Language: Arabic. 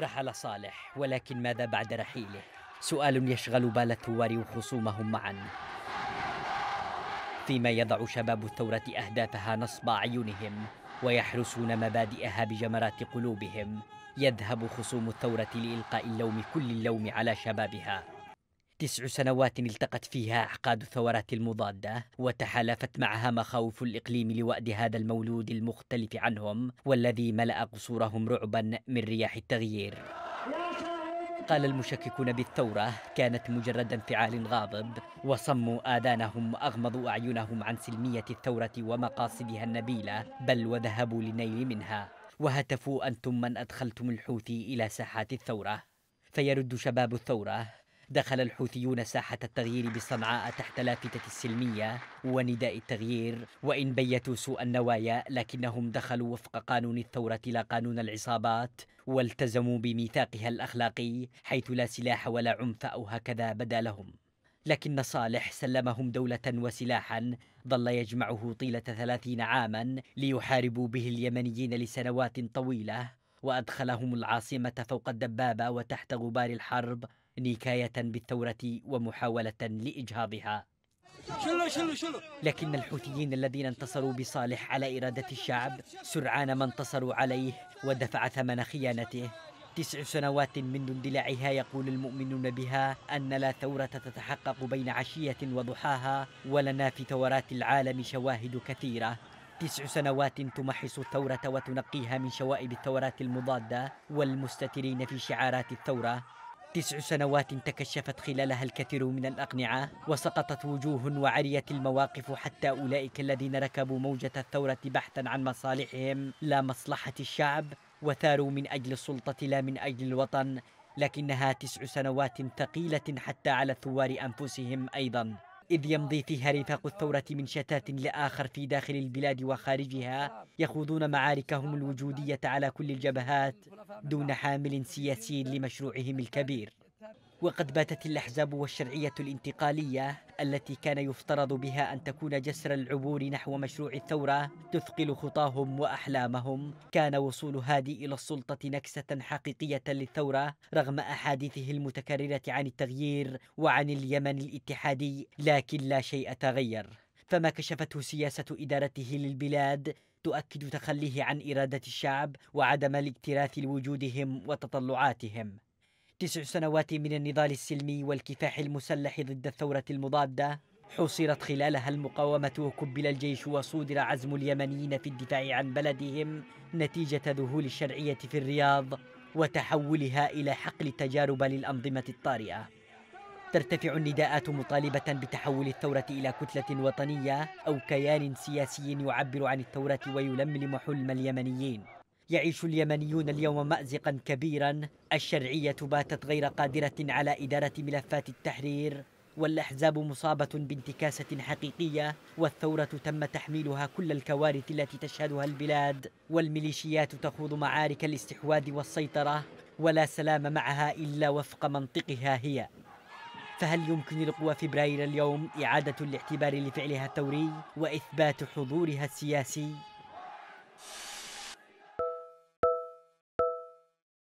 رحل صالح ولكن ماذا بعد رحيله؟ سؤال يشغل بال الثوار وخصومهم معا. فيما يضع شباب الثورة أهدافها نصب أعينهم ويحرسون مبادئها بجمرات قلوبهم. يذهب خصوم الثورة لإلقاء اللوم كل اللوم على شبابها. تسع سنوات التقت فيها أعقاد الثورات المضادة وتحالفت معها مخاوف الإقليم لوأد هذا المولود المختلف عنهم والذي ملأ قصورهم رعبا من رياح التغيير. قال المشككون بالثورة كانت مجرد انفعال غاضب وصموا آذانهم وأغمضوا أعينهم عن سلمية الثورة ومقاصدها النبيلة بل وذهبوا للنيل منها. وهتفوا أنتم من أدخلتم الحوثي إلى ساحات الثورة. فيرد شباب الثورة دخل الحوثيون ساحة التغيير بصنعاء تحت لافتة السلمية ونداء التغيير وإن بيتوا سوء النوايا لكنهم دخلوا وفق قانون الثورة لا قانون العصابات والتزموا بميثاقها الأخلاقي حيث لا سلاح ولا عنف أو هكذا بدا لهم. لكن صالح سلمهم دولة وسلاحا ظل يجمعه طيلة ثلاثين عاما ليحاربوا به اليمنيين لسنوات طويلة وأدخلهم العاصمة فوق الدبابة وتحت غبار الحرب نكاية بالثورة ومحاولة لإجهاضها. شلو شلو شلو؟ لكن الحوثيين الذين انتصروا بصالح على إرادة الشعب سرعان ما انتصروا عليه ودفع ثمن خيانته. تسع سنوات منذ اندلاعها يقول المؤمنون بها أن لا ثورة تتحقق بين عشية وضحاها ولنا في ثورات العالم شواهد كثيرة. تسع سنوات تمحص الثورة وتنقيها من شوائب الثورات المضادة والمستترين في شعارات الثورة. تسع سنوات تكشفت خلالها الكثير من الأقنعة وسقطت وجوه وعريت المواقف حتى أولئك الذين ركبوا موجة الثورة بحثا عن مصالحهم. لا مصلحة الشعب وثاروا من أجل السلطة لا من أجل الوطن لكنها تسع سنوات ثقيلة حتى على الثوار أنفسهم أيضا. إذ يمضي فيها رفاق الثورة من شتات لآخر في داخل البلاد وخارجها يخوضون معاركهم الوجودية على كل الجبهات دون حامل سياسي لمشروعهم الكبير. وقد باتت الأحزاب والشرعية الانتقالية التي كان يفترض بها أن تكون جسر العبور نحو مشروع الثورة تثقل خطاهم وأحلامهم. كان وصول هادي إلى السلطة نكسة حقيقية للثورة رغم أحاديثه المتكررة عن التغيير وعن اليمن الاتحادي لكن لا شيء تغير. فما كشفته سياسة إدارته للبلاد تؤكد تخليه عن إرادة الشعب وعدم الاكتراث لوجودهم وتطلعاتهم. تسع سنوات من النضال السلمي والكفاح المسلح ضد الثورة المضادة. حصرت خلالها المقاومة وكبل الجيش وصودر عزم اليمنيين في الدفاع عن بلدهم نتيجة ذهول الشرعية في الرياض وتحولها إلى حقل تجارب للأنظمة الطارئة. ترتفع النداءات مطالبة بتحول الثورة إلى كتلة وطنية أو كيان سياسي يعبر عن الثورة ويلملم حلم اليمنيين. يعيش اليمنيون اليوم مأزقا كبيرا. الشرعية باتت غير قادرة على إدارة ملفات التحرير والأحزاب مصابة بانتكاسة حقيقية. والثورة تم تحميلها كل الكوارث التي تشهدها البلاد. والميليشيات تخوض معارك الاستحواذ والسيطرة ولا سلام معها إلا وفق منطقها هي. فهل يمكن لقوى فبراير اليوم إعادة الاعتبار لفعلها الثوري وإثبات حضورها السياسي؟